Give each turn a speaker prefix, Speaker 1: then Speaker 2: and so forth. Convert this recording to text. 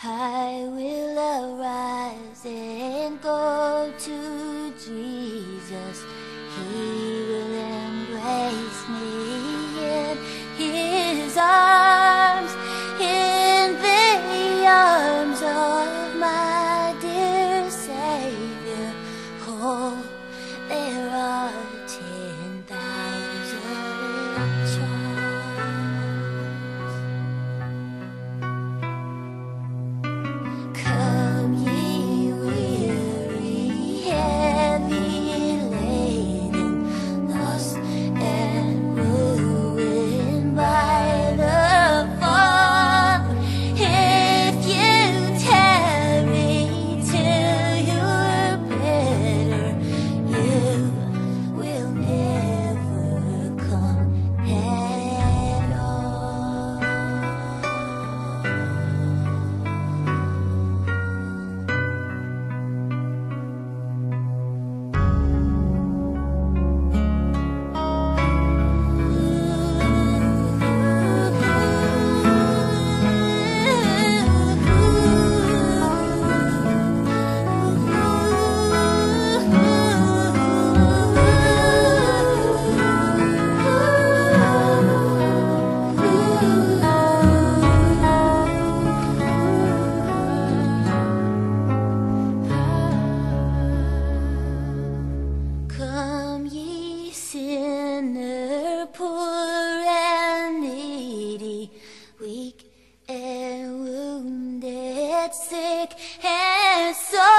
Speaker 1: I will arise and go to Jesus. He will embrace me in his arms, in the arms of my dear Savior. Oh, there are ten thousand sinner, poor and needy, weak and wounded, sick and sore.